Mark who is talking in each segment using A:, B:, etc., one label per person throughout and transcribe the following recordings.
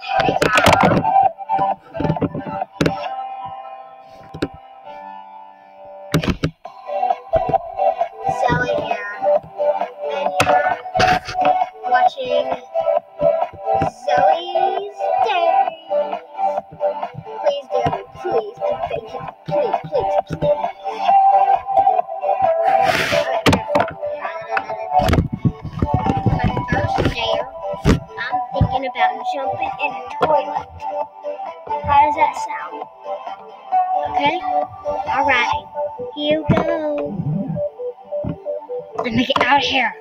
A: Please, dear, please, and thank you, please, about jumping in a toilet. How does that sound? Okay? Alright, here you go. Let me get out of here.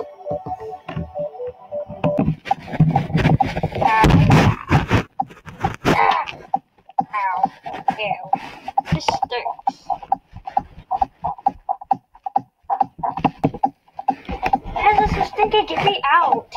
A: Ow. Ew. This stinks. Stinky? Get me out.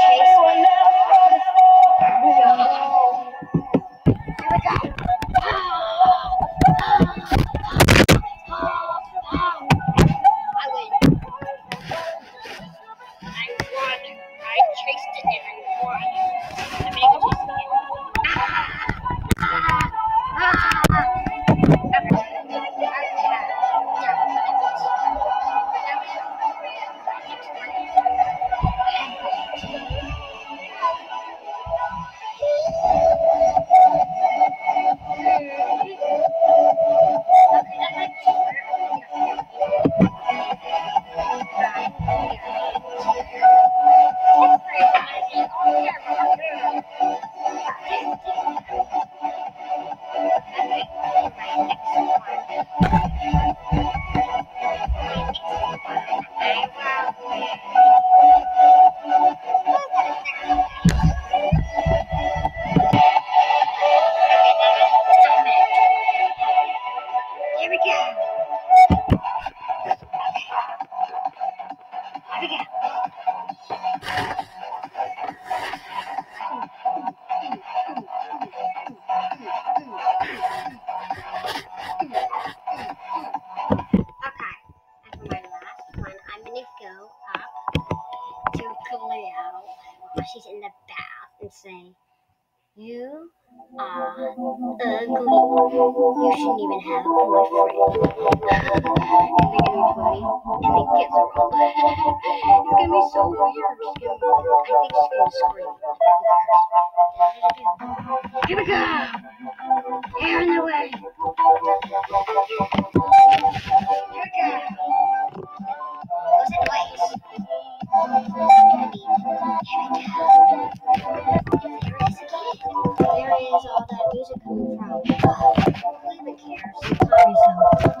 A: go up to Cleo while she's in the bath and say, You are ugly. You shouldn't even have a boyfriend. and they're gonna be funny, and then gets her all. it's gonna be so weird. Be, I think she's gonna scream. Here we go! Hair in the way! From? Who